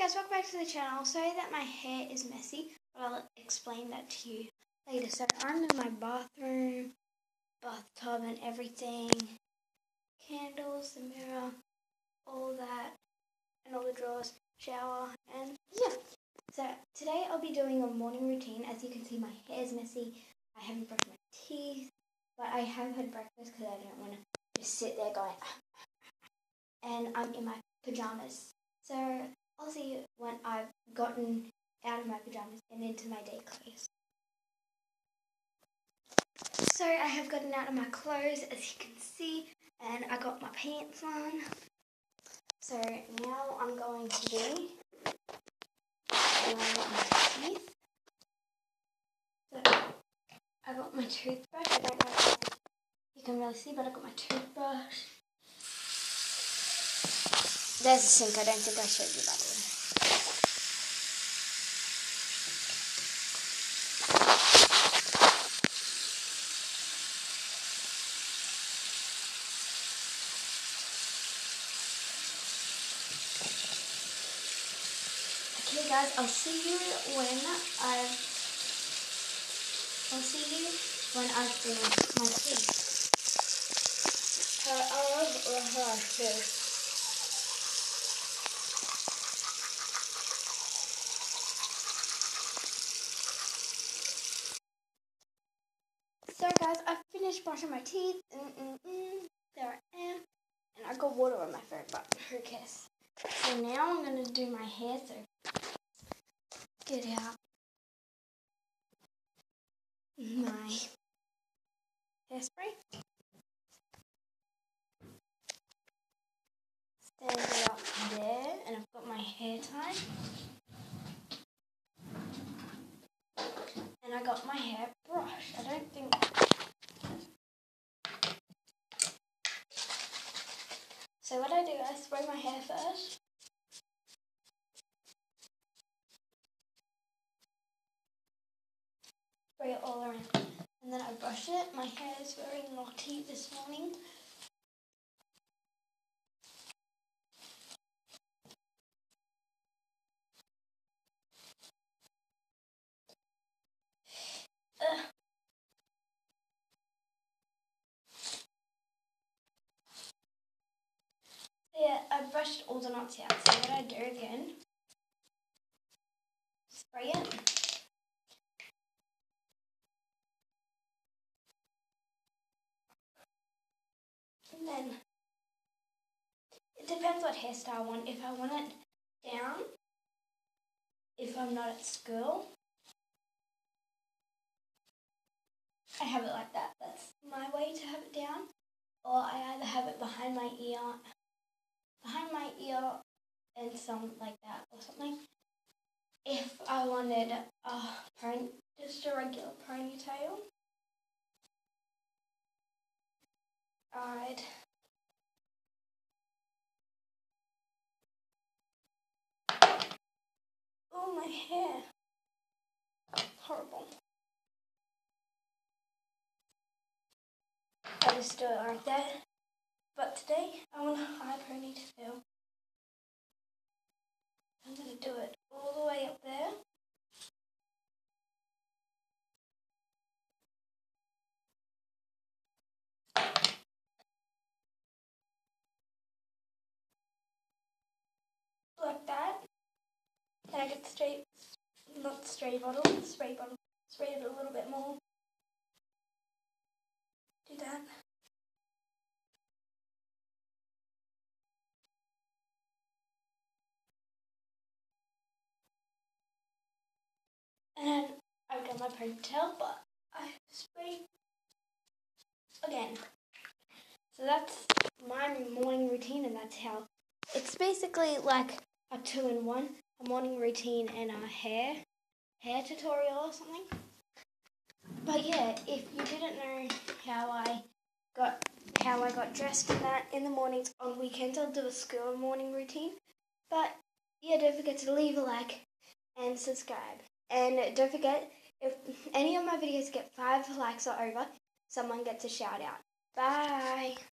guys, welcome back to the channel. Sorry that my hair is messy, but I'll explain that to you later. So I'm in my bathroom, bathtub and everything. Candles, the mirror, all that, and all the drawers, shower, and yeah. So today I'll be doing a morning routine. As you can see, my hair is messy. I haven't brushed my teeth, but I have had breakfast because I don't want to just sit there going, ah, ah, ah, and I'm in my pajamas. So I'll see you when I've gotten out of my pajamas and into my day clothes. So I have gotten out of my clothes as you can see and I got my pants on. So now I'm going to do my teeth. So I got my toothbrush. I don't know if you can really see, but I got my toothbrush. There's a sink. I don't think I you that one. Okay guys, I'll see you when I've I'll see you when I've finished my teeth. Uh, I'll brush this. So guys, I finished brushing my teeth. Mm -mm -mm. There I am. And I got water on my phone, but who cares? So now I'm going to do my hair. So get out my hairspray. Stand it up there. And I've got my hair tied. And I got my hair brushed. I don't think So what I do, I spray my hair first. Spray it all around. And then I brush it. My hair is very knotty this morning. Ugh. Yeah, I brushed all the knots out. So what I do again, spray it. And then, it depends what hairstyle I want. If I want it down, if I'm not at school, I have it like that. That's my way to have it down. Or I either have it behind my ear behind my ear and some like that or something. If I wanted a pony, just a regular ponytail, I'd Oh, my hair. Horrible. I just do it like that. But today, I want a high ponytail. I'm going to do it all the way up there. Like that. Then I get straight, not the spray bottle, spray bottle, spray it a little bit more. Do that. And I've done my ponytail, but I spray again. So that's my morning routine, and that's how it's basically like a two in one a morning routine and a hair hair tutorial or something. But yeah, if you didn't know how I got how I got dressed in that in the mornings on weekends, I'll do a school morning routine. But yeah, don't forget to leave a like and subscribe. And don't forget, if any of my videos get five likes or over, someone gets a shout out. Bye.